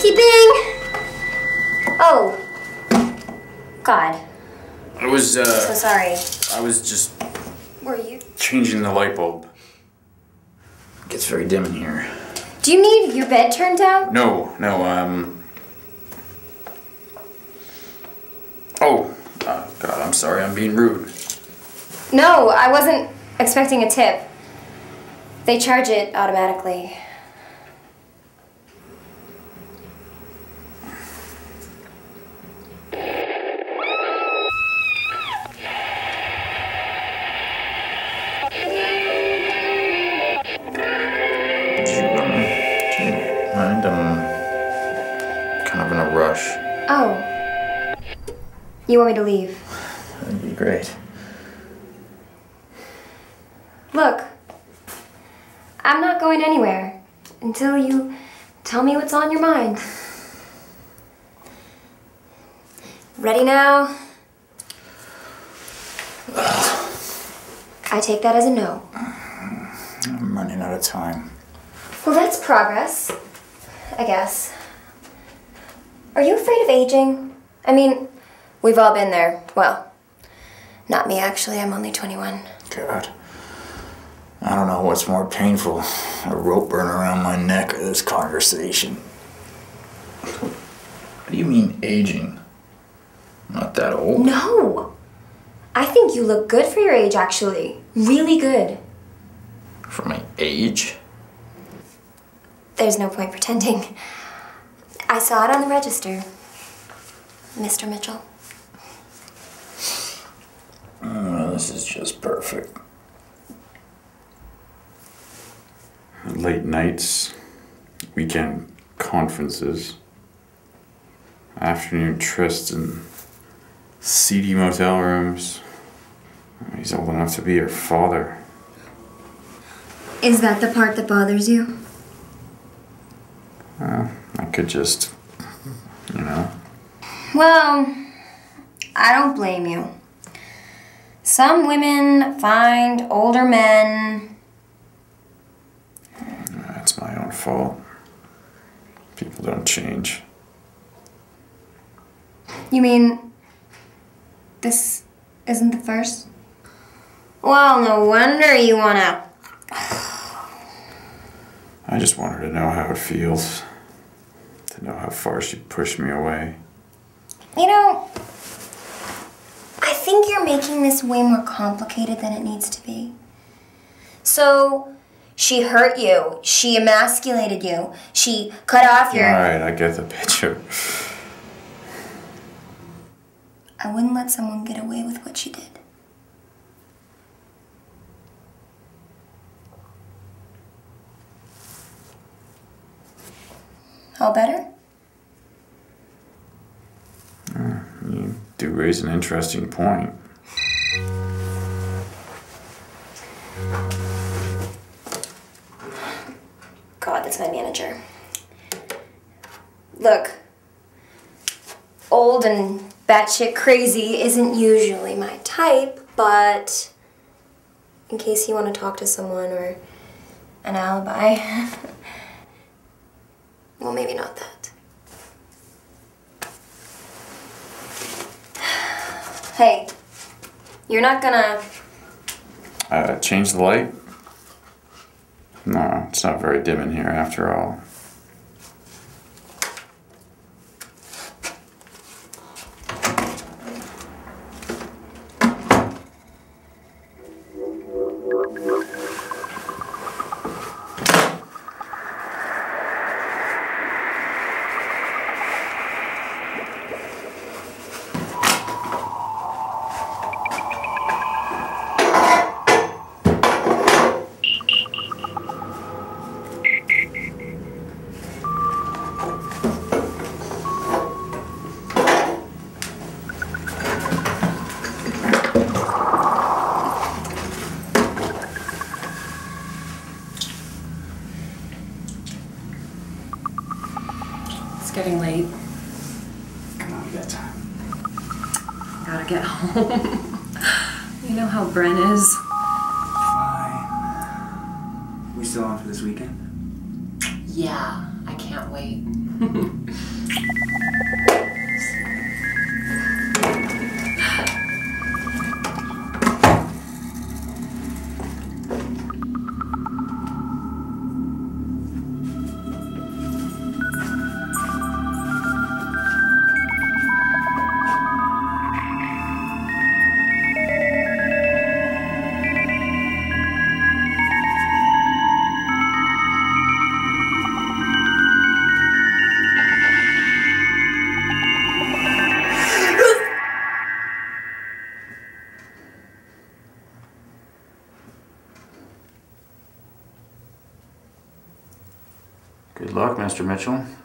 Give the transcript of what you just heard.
Housekeeping! Oh. God. I was, uh. So sorry. I was just Were you? changing the light bulb. It gets very dim in here. Do you need your bed turned down? No, no, um. Oh, uh, God, I'm sorry, I'm being rude. No, I wasn't expecting a tip. They charge it automatically. Oh. You want me to leave? That'd be great. Look. I'm not going anywhere until you tell me what's on your mind. Ready now? I take that as a no. I'm running out of time. Well, that's progress, I guess. Are you afraid of aging? I mean, we've all been there. Well, not me, actually. I'm only 21. God. I don't know what's more painful a rope burn around my neck or this conversation. What do you mean aging? I'm not that old. No! I think you look good for your age, actually. Really good. For my age? There's no point pretending. I saw it on the register. Mr. Mitchell. Oh, this is just perfect. Late nights, weekend conferences, afternoon trysts in seedy motel rooms. He's old enough to be your father. Is that the part that bothers you? Uh, I could just, you know. Well, I don't blame you. Some women find older men. That's my own fault. People don't change. You mean this isn't the first? Well, no wonder you wanna. I just want her to know how it feels. To know how far she pushed me away. You know, I think you're making this way more complicated than it needs to be. So, she hurt you, she emasculated you, she cut off your. Alright, I get the picture. I wouldn't let someone get away with what she did. All better? You do raise an interesting point. God, that's my manager. Look, old and batshit crazy isn't usually my type, but in case you want to talk to someone or an alibi, well, maybe not that. Hey, you're not gonna. Uh, change the light? No, it's not very dim in here after all. Come on, we got time. Gotta get home. you know how Bren is. Fine. We still on for this weekend? Yeah, I can't wait. Mr. Mitchell.